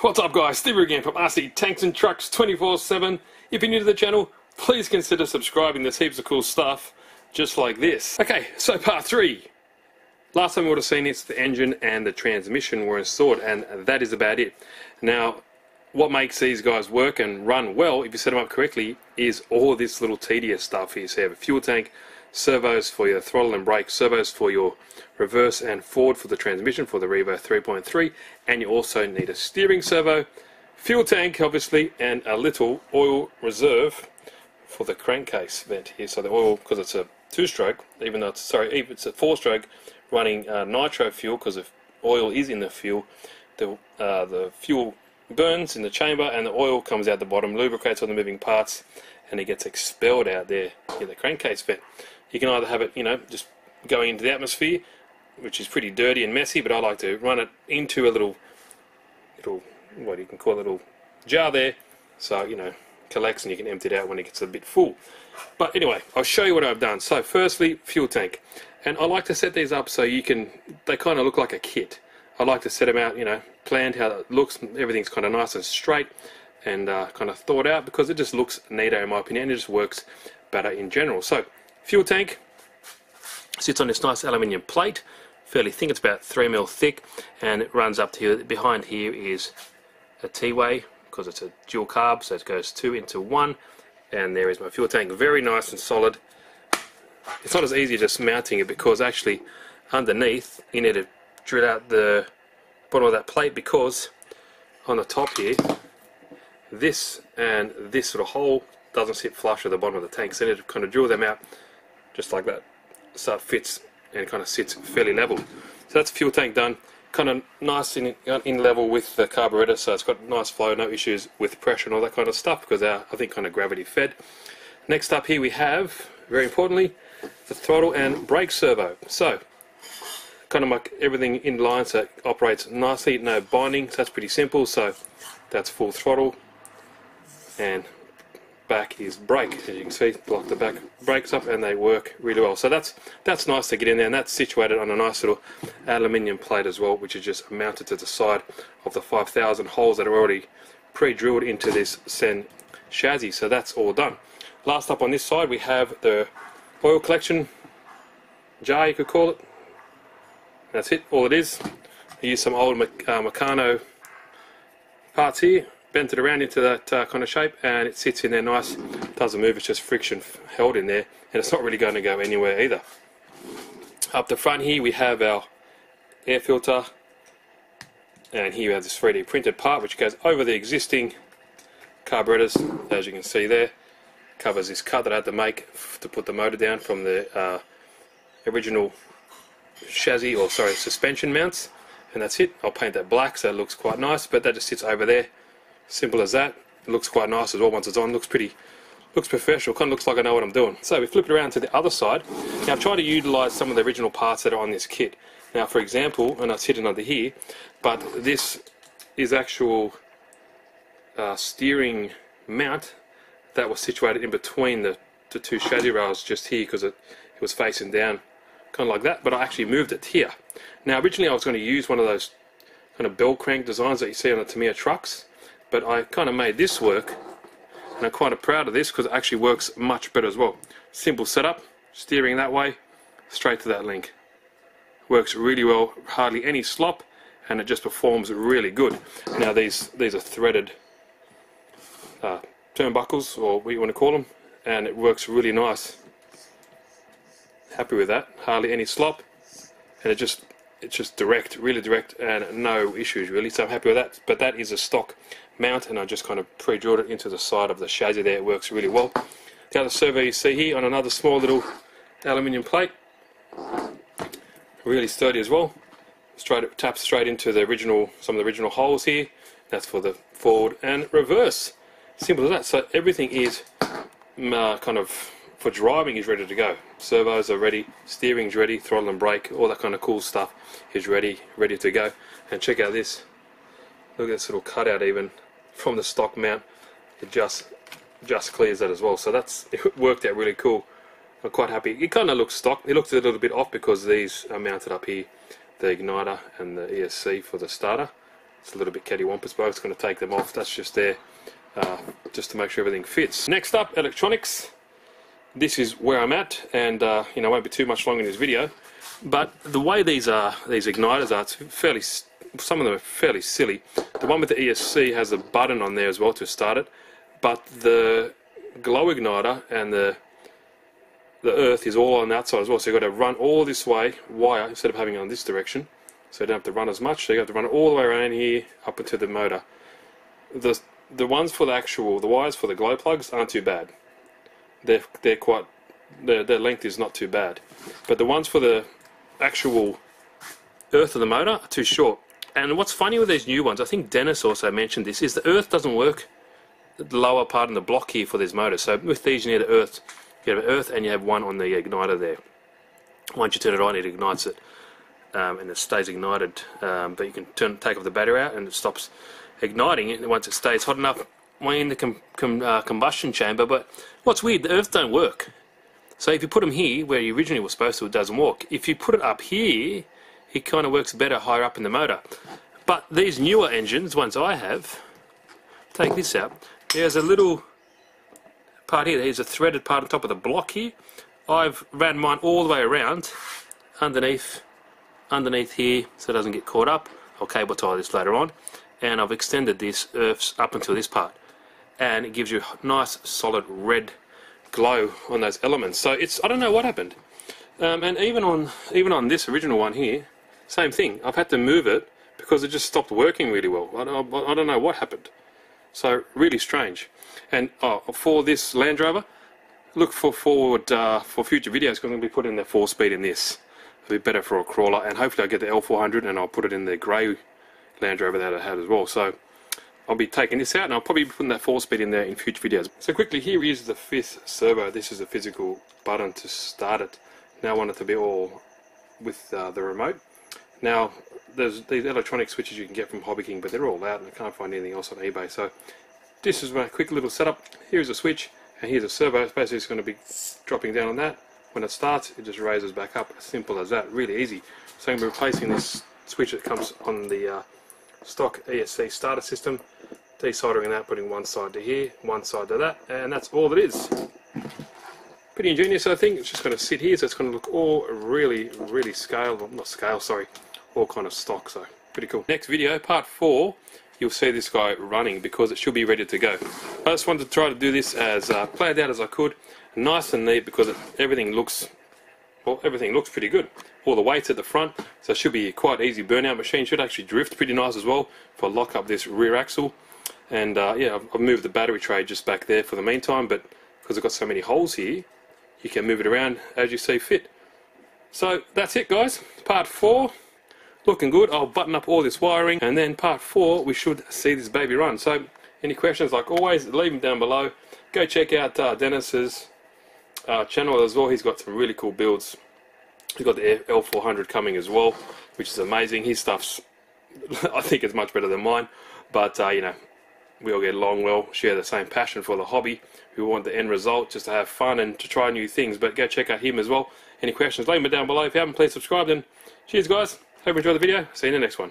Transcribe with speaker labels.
Speaker 1: What's up guys, Steve again from RC Tanks and Trucks 24-7. If you're new to the channel, please consider subscribing, there's heaps of cool stuff just like this. Okay, so part 3. Last time we would have seen it's the engine and the transmission were installed and that is about it. Now, what makes these guys work and run well, if you set them up correctly, is all this little tedious stuff here. So you have a fuel tank, servos for your throttle and brake, servos for your reverse and forward for the transmission for the Revo 3.3, and you also need a steering servo, fuel tank obviously, and a little oil reserve for the crankcase vent here. So the oil, because it's a two-stroke, even though it's sorry, even it's a four-stroke, running uh, nitro fuel because the oil is in the fuel. The uh, the fuel burns in the chamber, and the oil comes out the bottom, lubricates all the moving parts, and it gets expelled out there in the crankcase vent. You can either have it, you know, just going into the atmosphere, which is pretty dirty and messy, but I like to run it into a little, little, what you can call a little jar there, so, you know, collects and you can empty it out when it gets a bit full. But anyway, I'll show you what I've done. So firstly, fuel tank. And I like to set these up so you can, they kind of look like a kit. I like to set them out, you know, planned how it looks, everything's kind of nice and straight and uh, kind of thought out because it just looks neater in my opinion, it just works better in general. So Fuel tank sits on this nice aluminium plate, fairly thick, it's about 3 mil thick, and it runs up to here. Behind here is a T-way, because it's a dual carb, so it goes two into one, and there is my fuel tank, very nice and solid. It's not as easy just mounting it because actually underneath you need to drill out the bottom of that plate because on the top here this and this sort of hole doesn't sit flush with the bottom of the tank so you need to kind of drill them out just like that. So it fits and kind of sits fairly level. So that's fuel tank done. Kind of nice in, in level with the carburetor so it's got nice flow no issues with pressure and all that kind of stuff because our I think kind of gravity fed. Next up here we have very importantly the throttle and brake servo. So kind of like everything in line so it operates nicely no binding so that's pretty simple so that's full throttle and back is brake. As you can see, lock the back brakes up and they work really well. So that's that's nice to get in there and that's situated on a nice little aluminium plate as well, which is just mounted to the side of the 5,000 holes that are already pre-drilled into this Cen chassis. So that's all done. Last up on this side we have the oil collection jar, you could call it. That's it, all it is. I use some old uh, Meccano parts here bent it around into that uh, kind of shape and it sits in there nice. Doesn't move it's just friction held in there and it's not really going to go anywhere either. Up the front here we have our air filter and here we have this 3D printed part which goes over the existing carburetors. As you can see there covers this cut that I had to make to put the motor down from the uh, original chassis or sorry suspension mounts and that's it I'll paint that black so it looks quite nice but that just sits over there Simple as that. It looks quite nice as well once it's on. Looks pretty, looks professional. Kind of looks like I know what I'm doing. So we flip it around to the other side. Now I've tried to utilise some of the original parts that are on this kit. Now for example, and it's hidden under here, but this is actual uh, steering mount that was situated in between the, the two chassis rails just here because it, it was facing down kind of like that but I actually moved it here now originally I was going to use one of those kind of bell crank designs that you see on the Tamiya trucks but I kind of made this work and I'm of proud of this because it actually works much better as well. Simple setup, steering that way, straight to that link. Works really well, hardly any slop and it just performs really good. Now these these are threaded uh, turnbuckles or what you want to call them and it works really nice. Happy with that, hardly any slop. And it just it's just direct, really direct and no issues really. So I'm happy with that. But that is a stock mount and I just kind of pre-drilled it into the side of the chassis there. It works really well. The other servo you see here on another small little aluminium plate. Really sturdy as well. Straight taps straight into the original some of the original holes here. That's for the forward and reverse. Simple as that. So everything is uh, kind of for driving is ready to go. Servos are ready steering's ready throttle and brake all that kind of cool stuff is ready ready to go. And check out this. Look at this little cutout even from the stock mount. It just just clears that as well. So that's it worked out really cool. I'm quite happy. It kind of looks stock. It looks a little bit off because these are mounted up here. The igniter and the ESC for the starter. It's a little bit cattywampus, but I'm just going to take them off. That's just there, uh, just to make sure everything fits. Next up, electronics. This is where I'm at, and uh, you know, won't be too much longer in this video. But the way these are, these igniters are, it's fairly. Some of them are fairly silly. The one with the ESC has a button on there as well to start it, but the glow igniter and the the earth is all on the outside as well. So you've got to run all this way, wire, instead of having it on this direction. So you don't have to run as much. So you have to run all the way around here up into the motor. The the ones for the actual, the wires for the glow plugs aren't too bad. They're, they're quite, their, their length is not too bad. But the ones for the actual earth of the motor are too short. And what's funny with these new ones, I think Dennis also mentioned this, is the earth doesn't work the lower part in the block here for these motors. So with these you need the earth you have earth and you have one on the igniter there. Once you turn it on, it ignites it, um, and it stays ignited. Um, but you can turn, take off the battery out, and it stops igniting it once it stays hot enough way in the com com uh, combustion chamber. But what's weird, the earth don't work. So if you put them here, where you originally were supposed to, it doesn't work. If you put it up here, it kind of works better higher up in the motor. But these newer engines, ones I have, take this out. There's a little part here, there's a threaded part on top of the block here. I've ran mine all the way around underneath underneath here so it doesn't get caught up. I'll cable tie this later on. And I've extended this earths up until this part. And it gives you a nice solid red glow on those elements. So it's I don't know what happened. Um, and even on even on this original one here, same thing. I've had to move it because it just stopped working really well. I don't, I don't know what happened. So really strange. And oh, for this Land Rover, look for forward uh, for future videos because I'm going to be putting the four speed in this. It'll be better for a crawler, and hopefully I get the L400 and I'll put it in the grey Land Rover that I had as well. So I'll be taking this out and I'll probably be putting that four speed in there in future videos. So quickly, here is the fifth servo. This is a physical button to start it. Now I want it to be all with uh, the remote. Now there's these electronic switches you can get from Hobby King, but they're all out and I can't find anything else on eBay. So this is my quick little setup. Here's a switch and here's a servo. It's basically it's going to be dropping down on that. When it starts, it just raises back up. Simple as that. Really easy. So I'm replacing this switch that comes on the uh, stock ESC starter system. Desoldering that, putting one side to here, one side to that, and that's all it is. Pretty ingenious, I think. It's just going to sit here, so it's going to look all really, really scale, not scale, sorry, all kind of stock. So pretty cool. Next video, part four you'll see this guy running because it should be ready to go. I just wanted to try to do this as uh, planned out as I could, nice and neat because it, everything looks well, everything looks pretty good. All the weights at the front, so it should be quite easy burnout machine. Should actually drift pretty nice as well if I lock up this rear axle. And uh, yeah, I've, I've moved the battery tray just back there for the meantime, but because I've got so many holes here, you can move it around as you see fit. So that's it guys, part 4 looking good. I'll button up all this wiring and then part 4 we should see this baby run. So any questions like always leave them down below. Go check out uh, Dennis's uh, channel as well. He's got some really cool builds. He's got the L400 coming as well which is amazing. His stuff's I think it's much better than mine but uh, you know we all get along well, share the same passion for the hobby. We want the end result just to have fun and to try new things. But go check out him as well. Any questions, leave them down below. If you haven't, please subscribe. Then cheers, guys. Hope you enjoyed the video. See you in the next one.